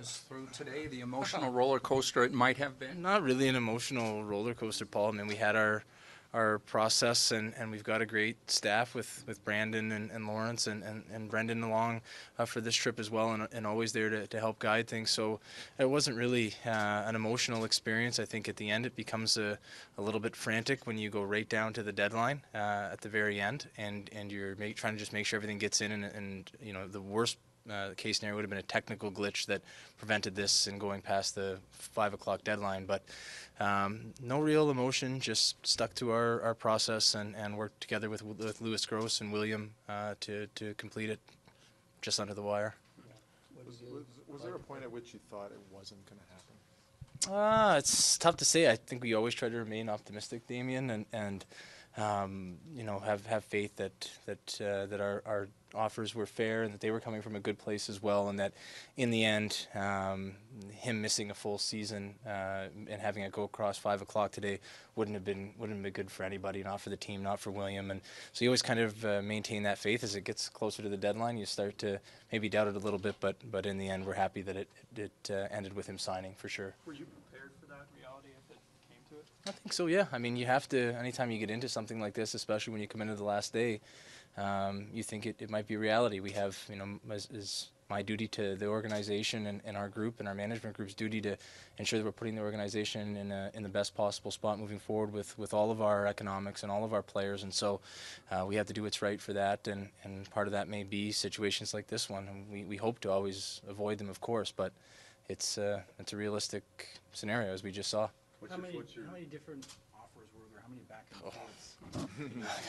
us through today, the emotional roller coaster it might have been? Not really an emotional roller coaster, Paul. I mean, we had our our process, and, and we've got a great staff with, with Brandon and, and Lawrence and, and, and Brendan along uh, for this trip as well, and, and always there to, to help guide things. So it wasn't really uh, an emotional experience. I think at the end it becomes a, a little bit frantic when you go right down to the deadline uh, at the very end, and, and you're make, trying to just make sure everything gets in, and, and you know the worst uh, case scenario would have been a technical glitch that prevented this in going past the five o'clock deadline. But um, no real emotion, just stuck to our, our process and, and worked together with, with Lewis Gross and William uh, to, to complete it just under the wire. Was, was, was there a point at which you thought it wasn't going to happen? Uh, it's tough to say. I think we always try to remain optimistic, Damien, and, and um, you know have, have faith that that uh, that our, our offers were fair and that they were coming from a good place as well, and that in the end, um, him missing a full season uh, and having it go across five o'clock today wouldn't have been wouldn't have been good for anybody, not for the team, not for William, and so you always kind of uh, maintain that faith as it gets closer to the deadline. You start to maybe doubt it a little bit, but but in the end, we're happy that it it uh, ended with him signing for sure. Were you prepared for that reality if it came to it? I think so. Yeah. I mean, you have to. Anytime you get into something like this, especially when you come into the last day, um, you think it, it might be reality. We have, you know, as, as my duty to the organization and, and our group and our management group's duty to ensure that we're putting the organization in a, in the best possible spot moving forward with, with all of our economics and all of our players. And so uh, we have to do what's right for that. And, and part of that may be situations like this one. And we, we hope to always avoid them, of course, but it's, uh, it's a realistic scenario as we just saw. What's How your, many, your, how many different offers were there? How many back oh. and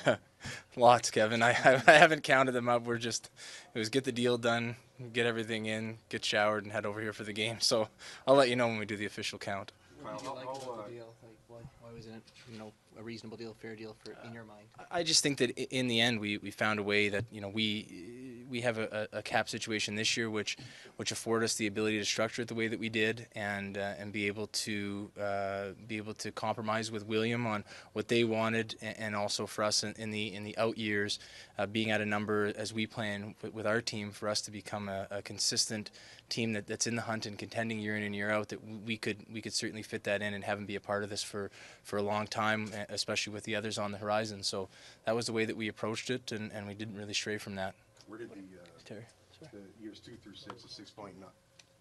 forths? Lots, Kevin. I, I haven't counted them up. We're just, it was get the deal done, get everything in, get showered, and head over here for the game. So I'll let you know when we do the official count. What did you like about uh, the deal? Like, why, why wasn't it, you know, a reasonable deal, fair deal for in your mind? I just think that in the end, we, we found a way that you know we we have a, a cap situation this year, which which afford us the ability to structure it the way that we did, and uh, and be able to uh, be able to compromise with William on what they wanted, and, and also for us in, in the in the out years, uh, being at a number as we plan with, our team for us to become a, a consistent team that, that's in the hunt and contending year in and year out. That we could we could certainly fit that in and have them be a part of this for for a long time, especially with the others on the horizon. So that was the way that we approached it, and, and we didn't really stray from that. Where did the, uh, Terry. the years two through six, the six point nine,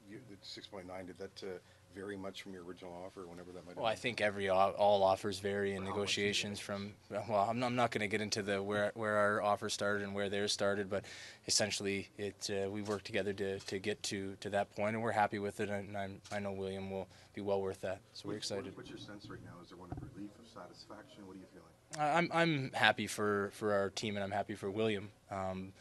you, the six point nine, did that, uh, vary much from your original offer, whenever that might have been? Well, I think every o- all offers vary in negotiations from. Well, I'm not, I'm not going to get into the where where our offer started and where theirs started, but essentially it uh, we worked together to, to get to, to that point, and we're happy with it, and I'm, I know William will be well worth that. So we're What's- what- excited. What's your sense right now? Is there one of relief, of satisfaction? What are you feeling? I- I'm I'm happy for, for our team and I'm happy for William. Um,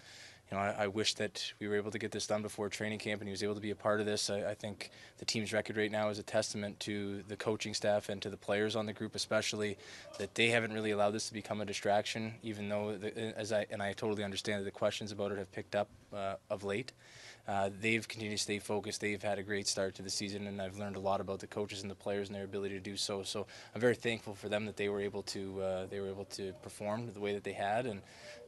you know, I, I wish that we were able to get this done before training camp and he was able to be a part of this. I, I think the team's record right now is a testament to the coaching staff and to the players on the group, especially that they haven't really allowed this to become a distraction. Even though, the, as I and I totally understand that the questions about it have picked up uh, of late. Uh, they've continued to stay focused. They've had a great start to the season, and I've learned a lot about the coaches and the players and their ability to do so. So I'm very thankful for them that they were able to uh, they were able to perform the way that they had, and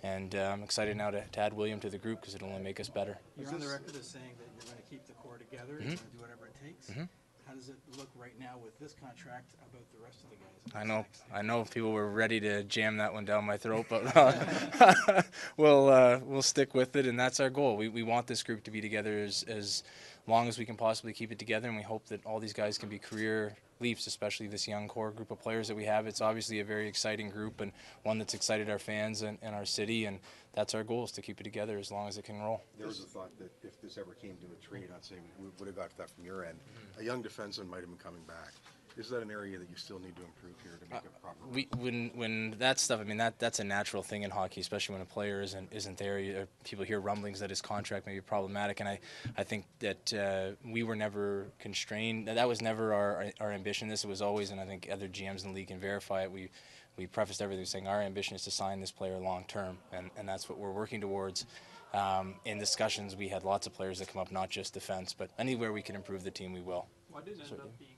and uh, I'm excited now to, to add William to the group because it'll only make us better. You're on the record as saying that you're gonna keep the core together, you're gonna do whatever it takes. Mhm. How does it look right now with this contract about the rest of the guys? I know, I know people were ready to jam that one down my throat, but uh, we'll uh, we'll stick with it, and that's our goal. We, we want this group to be together as as long as we can possibly keep it together, and we hope that all these guys can be career Leafs, especially this young core group of players that we have. It's obviously a very exciting group and one that's excited our fans and, and our city, and that's our goal is to keep it together as long as it can roll. There was a thought that if this ever came to a trade, not saying we would have got that from your end, mm-hmm. a young defenseman might have been coming back. Is that an area that you still need to improve here to make it proper? we when when that stuff. I mean that that's a natural thing in hockey, especially when a player isn't isn't there. You, uh, people hear rumblings that his contract may be problematic, and I I think that uh, we were never constrained. That was never our our ambition. This was always, and I think other GMs in the league can verify it. We we prefaced everything saying our ambition is to sign this player long term, and and that's what we're working towards. Um, in discussions, we had lots of players that come up, not just defense, but anywhere we can improve the team, we will. Why didn't it end Certainly. up being, sorry, Damon.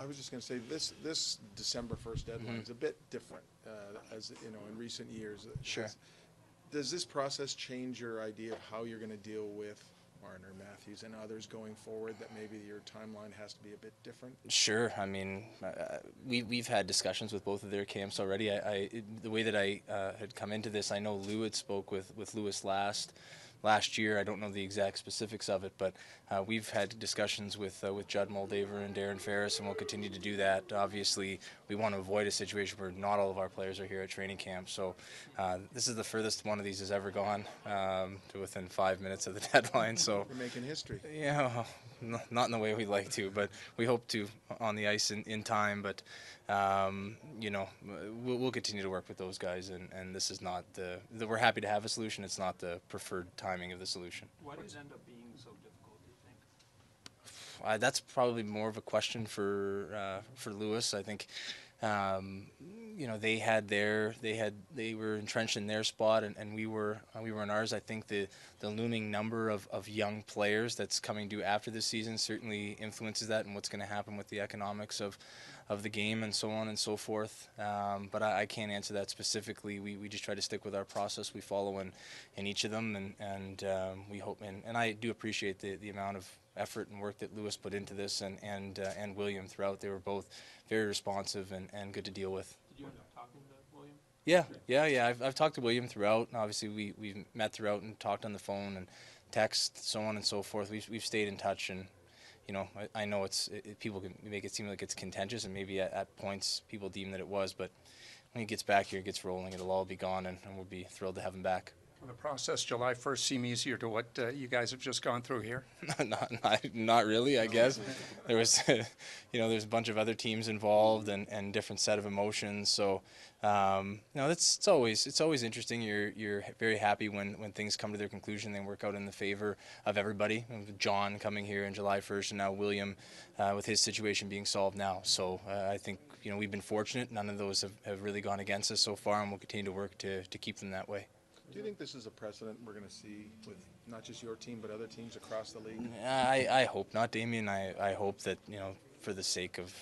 I was just gonna say, this, this December first deadline Mhm. is a bit different, uh, as, you know, in recent years. Sure. Does- this process change your idea of how you're gonna deal with Marner or Matthews and others going forward, that maybe your timeline has to be a bit different? Sure. I mean, uh, we we've had discussions with both of their camps already. I, I the way that I uh, had come into this, I know Lou had spoke with with Lewis last last year. I don't know the exact specifics of it, but uh, we've had discussions with uh, with Judd Moldaver and Darren Ferris, and we'll continue to do that. Obviously, we want to avoid a situation where not all of our players are here at training camp. So uh, this is the furthest one of these has ever gone um, to within five minutes of the deadline. So. we're making history. Yeah, not in the way we'd like to, but we hope to on the ice in, in time. But um, you know, we'll, we'll continue to work with those guys, and, and this is not the, the. We're happy to have a solution. It's not the preferred timing of the solution. Why did it end up being so difficult, do you think? Uh, that's probably more of a question for uh, for Lewis. I think um, you know they had their they had they were entrenched in their spot, and, and we were uh, we were in ours. I think the the looming number of, of young players that's coming due after this season certainly influences that, and what's going to happen with the economics of of the game and so on and so forth. Um, but I, I can't answer that specifically. We, we just try to stick with our process we follow in, in each of them, and and um, we hope and, and I do appreciate the, the amount of effort and work that Lewis put into this and and uh, and William throughout. They were both very responsive and, and good to deal with. Did you end up talking to William? Yeah, yeah, yeah. I've, I've talked to William throughout. and Obviously, we we've met throughout and talked on the phone and text, so on and so forth. We've we've stayed in touch, and you know, I, I know it's it, people can make it seem like it's contentious, and maybe at, at points people deem that it was, but when he gets back here, it gets rolling, it'll all be gone, and, and we'll be thrilled to have him back. The process July 1st seem easier to what uh, you guys have just gone through here? not, not, not really, I guess. There was, you know, there's a bunch of other teams involved and, and different set of emotions. So, um, you know, it's, it's always, it's always interesting. You're, you're very happy when, when things come to their conclusion. They work out in the favor of everybody. John coming here in July 1st and now William, uh, with his situation being solved now. So uh, I think, you know, we've been fortunate. None of those have, have really gone against us so far and we'll continue to work to, to keep them that way. Do you think this is a precedent we're going to see with not just your team, but other teams across the league? I, I hope not, Damien. I, I hope that, you know, for the sake of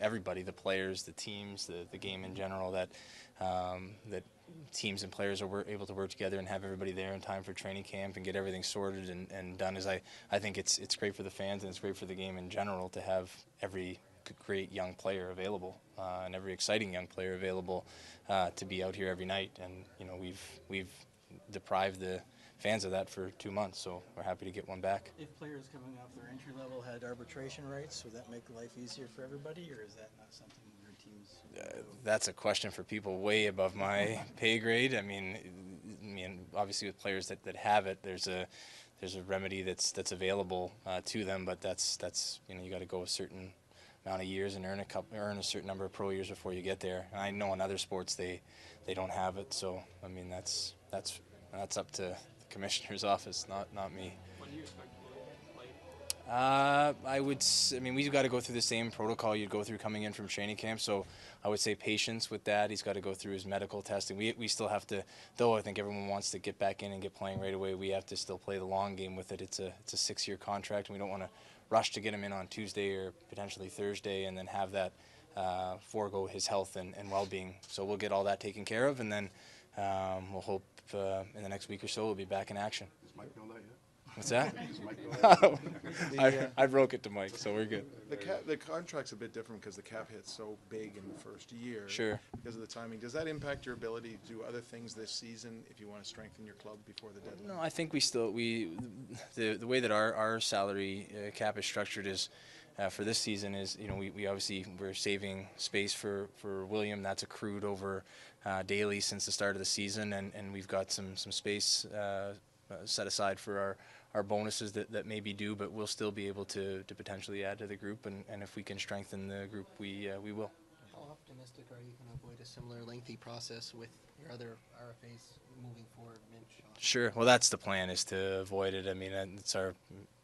everybody, the players, the teams, the, the game in general, that um, that teams and players are able to work together and have everybody there in time for training camp and get everything sorted and, and done. As I, I think it's it's great for the fans and it's great for the game in general to have every great young player available uh, and every exciting young player available uh, to be out here every night. And you know we've we've deprived the fans of that for two months, so we're happy to get one back. If players coming off their entry level had arbitration rights, would that make life easier for everybody, or is that not something your teams? that's a question for people way above my pay grade. I mean, I mean, obviously with players that, that have it, there's a there's a remedy that's that's available uh, to them, but that's that's you know you got to go a certain amount of years and earn a couple, earn a certain number of pro years before you get there. And I know in other sports they they don't have it, so I mean that's that's that's up to the commissioner's office, not not me. Uh, I would. I mean, we've got to go through the same protocol you'd go through coming in from training camp. So I would say patience with that. He's got to go through his medical testing. We we still have to, though. I think everyone wants to get back in and get playing right away. We have to still play the long game with it. It's a it's a six year contract, and we don't want to rush to get him in on Tuesday or potentially Thursday, and then have that uh, forego his health and, and well being. So we'll get all that taken care of, and then um, we'll hope uh, in the next week or so we'll be back in action. Mike know that yet? What's that? Mike know that? I, I broke it to Mike, so we're good. The cap, the contract's a bit different because the cap hits so big in the first year. Sure. Because of the timing. Does that impact your ability to do other things this season if you want to strengthen your club before the deadline? No, I think we still we the the way that our our salary uh, cap is structured is. Uh, for this season is you know we, we obviously we're saving space for, for William that's accrued over uh, daily since the start of the season and, and we've got some some space uh, uh, set aside for our, our bonuses that, that may be due but we'll still be able to, to potentially add to the group and, and if we can strengthen the group we uh, we will. How optimistic are you going to avoid a similar lengthy process with your other RFAs moving forward? Sure. Well, that's the plan is to avoid it. I mean, it's our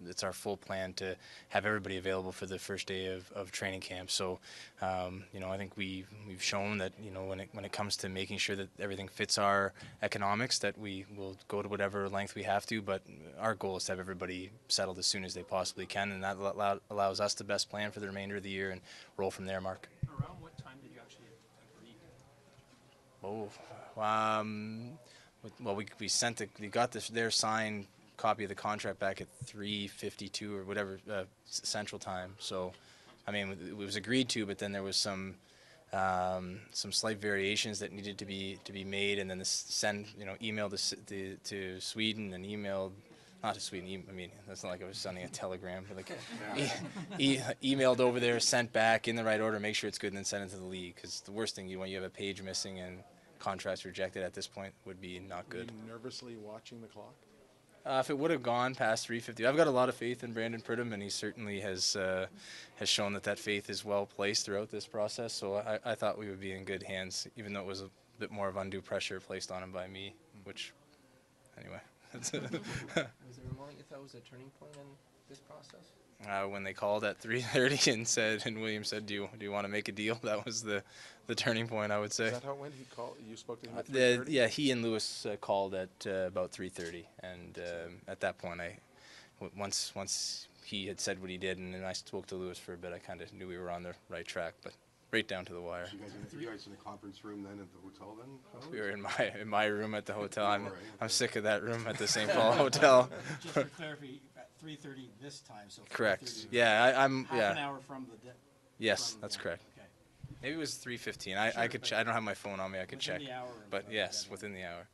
it's our full plan to have everybody available for the first day of, of training camp. So, um, you know, I think we we've shown that you know when it when it comes to making sure that everything fits our economics, that we will go to whatever length we have to. But our goal is to have everybody settled as soon as they possibly can, and that allow, allows us the best plan for the remainder of the year and roll from there. Mark. Around what time did you actually agree? Oh, um, well, we, we sent the, we got this, their signed copy of the contract back at 3:52 or whatever uh, Central Time. So, I mean, it was agreed to, but then there was some um, some slight variations that needed to be to be made, and then this send you know email to to, to Sweden and emailed not to Sweden. I mean, that's not like I was sending a telegram, but like e- e- emailed over there, sent back in the right order, make sure it's good, and then send it to the league. Because the worst thing you want you have a page missing and contracts rejected at this point would be not Were good. you nervously watching the clock? Uh, if it would have gone past 350, I've got a lot of faith in Brandon Pridham, and he certainly has uh, has shown that that faith is well placed throughout this process. So I, I thought we would be in good hands, even though it was a bit more of undue pressure placed on him by me. Which, anyway, that's it. Was there a moment you thought was a turning point in this process? Uh, when they called at 3:30 and said, and William said, "Do you do you want to make a deal?" That was the the turning point, I would say. Is that how it went? He called, you spoke to him Uh, at the, 3:30? yeah, he and Lewis uh, called at uh, about 3:30, and um, at that point, I w- once once he had said what he did, and then I spoke to Lewis for a bit. I kind of knew we were on the right track, but right down to the wire. So you guys, in- you guys in the conference room then at the hotel then? fellas? We were in my in my room at the hotel. I'm Alright, I'm okay. sick of that room at the St. Paul Hotel. Just for clarity, at three thirty this time, so. Correct. 4:30 Yeah, I, I'm Half an yeah. hour from the. de- Yes, from that's the- correct. Okay. Maybe it was 3:15. I, I Sure, could. but Ch- I don't have my phone on me. I could Within check. the hour of- But of yes, deadline. within the hour.